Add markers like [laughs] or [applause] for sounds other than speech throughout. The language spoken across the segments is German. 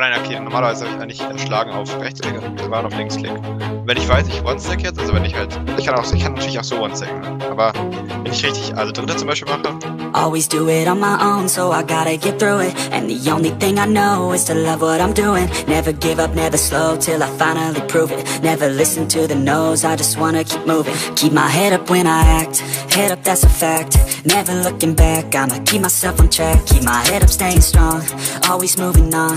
Nein, okay, normalerweise habe ich eigentlich entschlagen auf Rechtsklick und waren auf Linksklick. Wenn ich weiß, ich One-Stack jetzt, also wenn ich halt, ich kann auch, ich kann natürlich auch so One-Stacken, ne? aber wenn ich richtig, also Dritter zum Beispiel mache, Always do it on my own, so I gotta get through it. And the only thing I know is to love what I'm doing. Never give up, never slow, till I finally prove it. Never listen to the no's, I just wanna keep moving. Keep my head up when I act, head up that's a fact. Never looking back, I'ma keep myself on track. Keep my head up, staying strong, always moving on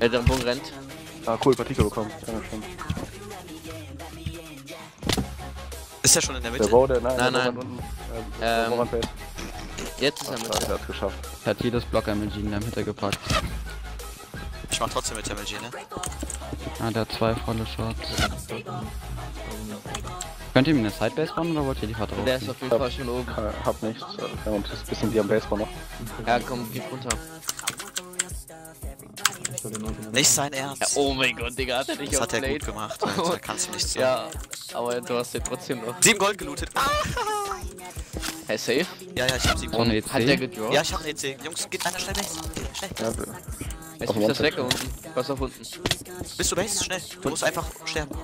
Der Jambon rennt. Ah, cool, Partikel bekommen. Dankeschön. Ist er schon in der Mitte? Der, nein, Nein, nein. Bau unten. Äh, Ähm. Jetzt ist er mit. er hat's geschafft. Er hat jedes Block-MLG in der Mitte gepackt. Ich mach trotzdem mit MLG, ne? Ah, der hat zwei volle Shots. Könnt ihr ihm eine Sidebase bauen oder wollt ihr die vertrauen? Der ist auf jeden Fall schon oben. Äh, Hab nichts. Äh, und ist ein bisschen wie am Baseball noch. Ja, komm, gib runter. Nicht sein Ernst. Ja, oh mein Gott, Digga, hat er dich das hat er gut gemacht. Alter. Da kannst du nichts [laughs] sagen. Ja, aber du hast den trotzdem noch. Sieben Gold gelootet. Ah! Hey, safe? Ja, ja, ich hab sieben Ohne Gold. EC. Hat der gedroppt? Ja, ich hab einen EC. Jungs, geht einer schnell Base. Schnell. Ja, Jetzt ist das weg unten. Pass auf unten. Bist du Base? Schnell. Du musst einfach sterben.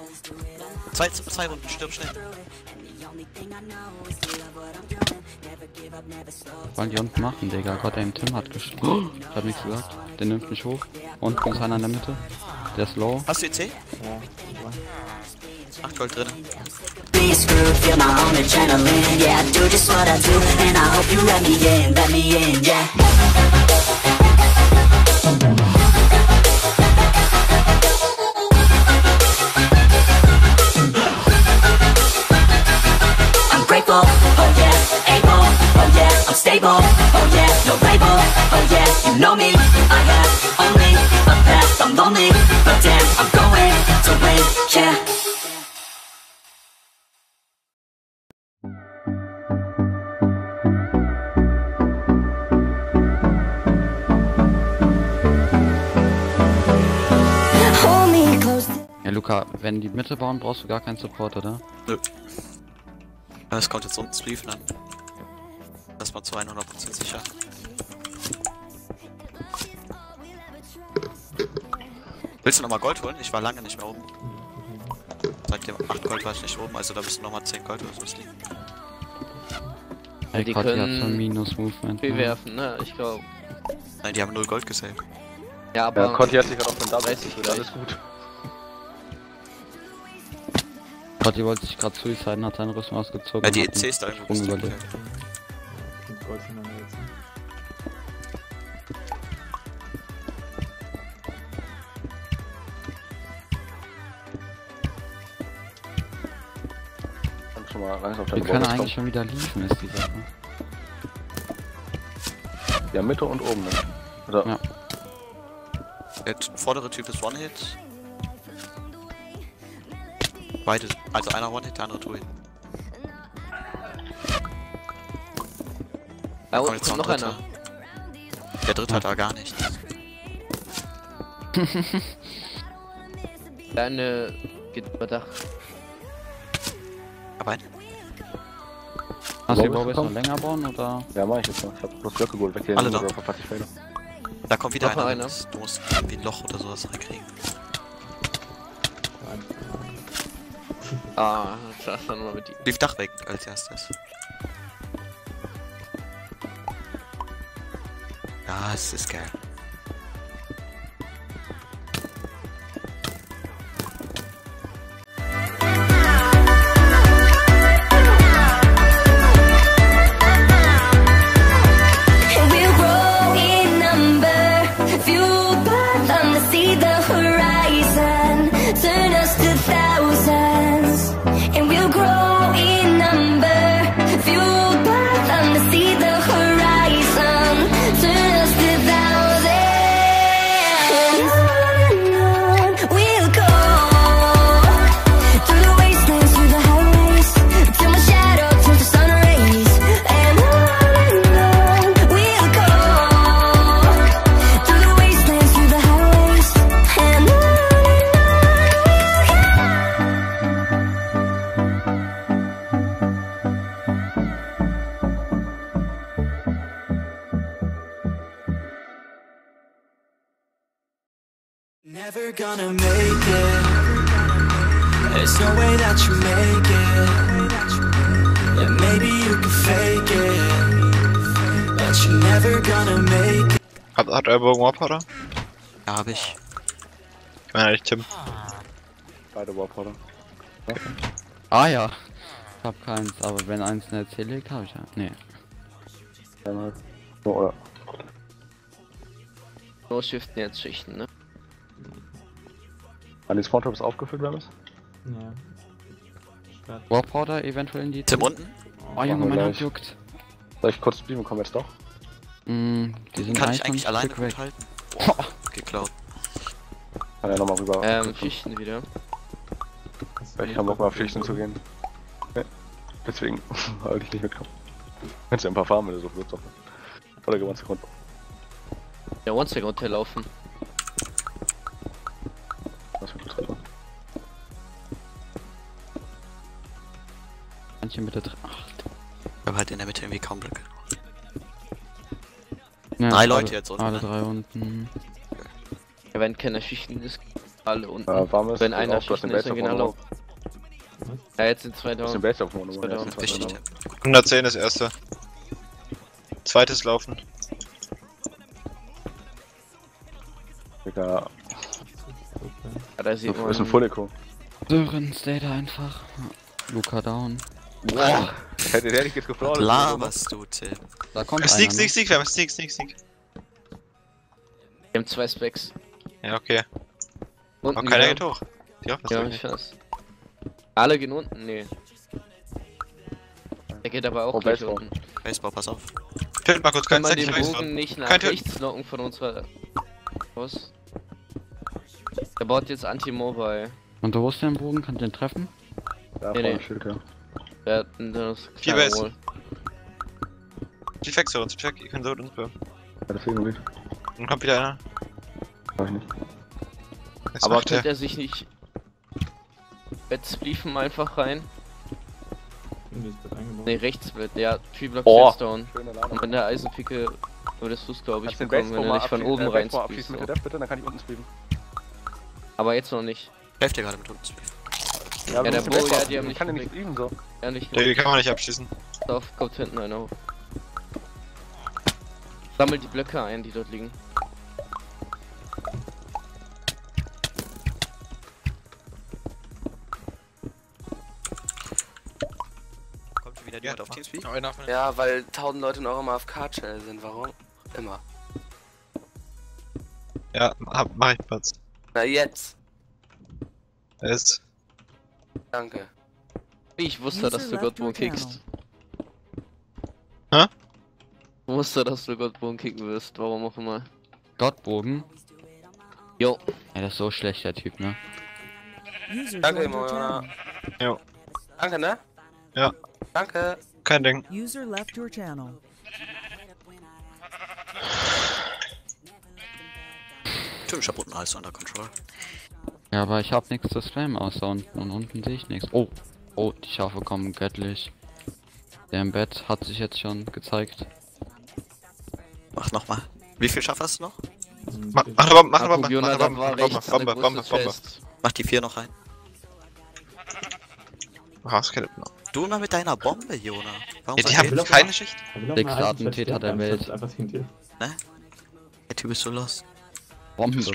Zwei, zwei Runden, stirb schnell. Wollen die unten machen, Digga? Gott, der Tim hat geschlagen. Ich hab nichts gesagt. Der nimmt mich hoch. Unten ist einer in der Mitte. Der ist low. Hast du EC? Acht Gold drin. Stable, oh yeah, no label, oh yeah, you know me, I have only a path, I'm lonely, but damn, I'm going to win, yeah Hold me close Ja, Luca, wenn die Mitte bauen, brauchst du gar keinen Support, oder? Nö. Es kommt jetzt unten Sleeve an. War zu 100% sicher. Willst du nochmal Gold holen? Ich war lange nicht mehr oben. Seit dem 8 Gold war ich nicht oben, also da müssen nochmal 10 Gold oder so liegen. Ey, die Gott, die hat können so ein Minus-Movement. Viel ne? werfen, ne? Ich glaube. Nein, die haben 0 Gold gesaved. Ja, aber. Ja, Conti hat sich gerade auf den Double. Weiß ich Wird alles gut. Die wollte sich gerade suiciden, hat seine Rüstung ausgezogen. Ja, die EC einen ist da irgendwo Langsam auf Wir können eigentlich kommen. schon wieder liefen, ist die Sache. Ja, Mitte und oben. Ne? Oder? Ja. Der vordere Typ ist One-Hit. Beide, also einer One-Hit, der andere Two-Hit. Da unten jetzt kommt noch noch ein einer. Der dritte hat aber gar nichts. [laughs] Deine geht über Dach. Aber Hast du die Baubase noch länger bauen oder? Ja, mach ich jetzt noch. Ich hab bloß Blöcke geholt. Weg hier. Alle da. Da kommt wieder einer. einer. Du musst irgendwie ein Loch oder sowas reinkriegen. Ah, schau schon mal mit die. Lief Dach weg als erstes. Ja, es ist geil. Never gonna make it. There's no way that you make it. And maybe you can fake it. But you're never gonna make it. Hat, hat euer Bogen Warpowder? Ja, hab ich. Ich meine eigentlich Tim. Beide Warpowder. Ah ja. Ich hab keins, aber wenn eins in der C liegt, hab ich ja. Nee. Halt. So, oder? No shiften jetzt Schichten, ne? An die Spawntraps aufgefüllt werden ist? Ja. Warpowder eventuell in die Tim unten? Oh Junge, mein Hand juckt. Soll ich kurz beamen, kommen jetzt doch? Mm, die sind [laughs] Kann ich eigentlich ein alleine gut weg. halten? Geklaut. Kann ja nochmal rüber. Ähm, Schichten wieder. Weil ich keinen Bock mehr auf Schichten zu gehen. Nee. Deswegen [laughs] wollte ich nicht mitkommen. Kannst ja ein paar farmen, wenn du so willst. Oder geh mal Sekunden. Ja, One Second Hotel laufen. Manche mit der drin. Ach, Wir haben halt in der Mitte irgendwie kaum Blöcke. ja, Drei Leute alle, jetzt unten, Alle ne? drei unten. Ja, wenn keiner Schichten ist, alle unten. Warm ist. wenn ist einer Schichten ist, dann gehen alle auf. Ja, jetzt sind zwei den down. Base auf Mono. Zwei ja, down. sind zwei Richtig. down. 110 ist erste. Zweites Laufen. Digga, Ja, da sieht das ist ein man. Fullico. Sören, stay da einfach. Luca down. Boah! Hätte der Was geflaut. laberst du, Tim? Da kommt Sneak, einer, sneak, ne? sneak, wir haben Sneak, sneak, sneak. Wir haben zwei Specs. Ja, okay. Unten Aber keiner geht hoch. Ja, ja, ich weiß. Alle gehen unten? Nee. Der geht aber auch Oh, gleich Baseball. unten. Baseball, pass auf. Filmt mal kurz, Kann ganz man den Bogen nicht nach Kein rechts locken von unserer Boss? Der baut jetzt Anti-Mobile. Und wo ist der im Bogen? Kann den treffen? Da Nee, nee. ein Schild, ja. Das Base. Wall. Defekt zu uns, Check, ihr könnt so uns bleiben. Ja, deswegen nicht. Dann kommt wieder einer. Mach ich nicht. Jetzt Aber könnte der. er sich nicht Bettspleefen einfach rein? Ist das. Ne, rechts wird. Der Tree Block Oh. Schöne Und mit der Eisenpicke würdest du es glaube ich bekommen, wenn er nicht von oben äh, rein. Def, bitte, dann kann ich unten streamen. Aber jetzt noch nicht. Helft dir gerade mit uns. Ja, der musst den Bo, ja, die haben nicht Ich kann den nicht streamen, so. Ja, nicht Der die kann man nicht abschießen. auf, kommt hinten einer hoch. Sammelt die Blöcke ein, die dort liegen. Kommt wieder jemand auf Teamspeak? Ja, weil tausend Leute noch immer auf AFK-Channel sind. Warum? Immer. Ja, hab, mach ich Platz. Na jetzt. Er ist. Danke. Ich wusste, dass du Godboom kickst. Hä? Ich wusste, dass du Godboom kicken wirst, warum auch immer. Gottbogen? Jo. Ja, das ist so schlecht, der Typ, ne? Danke, Mona. Jo. Danke, ne? Ja. Danke. Kein Ding. User left your channel. Ich hab unten alles unter Control. Ja, aber ich hab nichts zu spammen außer unten und unten sehe ich nichts. Oh, oh, die Schafe kommen göttlich. Der im Bett hat sich jetzt schon gezeigt. Mach nochmal. Wie viel Schaff hast du noch? Mach, Bombe, mach Bombe, mach da Bombe, Bombe, Bombe, Bombe, Bombe. Mach die vier noch rein. Kennt man. Du mal mit deiner Bombe, Jona. Warum Ja, die haben keine Schicht. Er eine Eisenfest Attentäter der Welt. dir. Der Typ ist so los. Bombe, Bist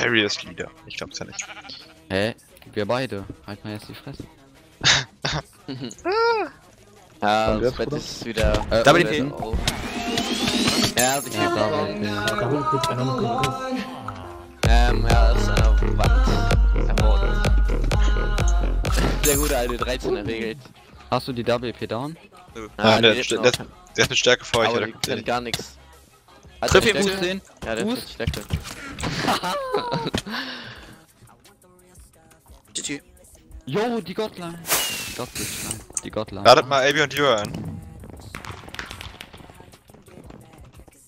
Bombe. Various Leader. Ich glaub's ja nicht. Hä? Wir beide. Halt mal jetzt die Fresse. [laughs] Ja, das Bett ist wieder. Äh. Ja, Ja, da ja. Double Click, einer noch drin. Ähm, ja, das ist an der Wand ermordet. Der gute alte 13er regelt. Hast du die WP down? Ah, die der, der, der, der ist mit Stärke vor euch, Aber oder? die gar nichts. Hat Triff ihn? Fuß sehen. Ja, der Fuß. Stärke. GG. Jo, die Gottline. Die Gottline. Die Gottline. Ladet mal AB und Jura ein.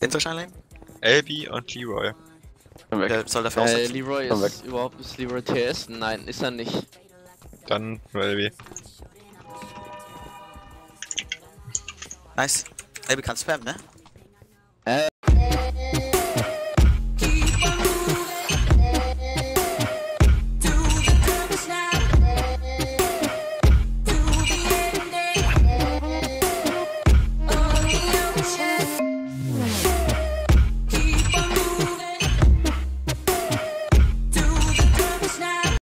Kennst du wahrscheinlich? LB und Leroy. Weg. Der soll dafür Äh. Leroy ist überhaupt ist Leroy TS? Nein, ist er nicht. Dann nur LB. Nice. Wir kann spammen, ne?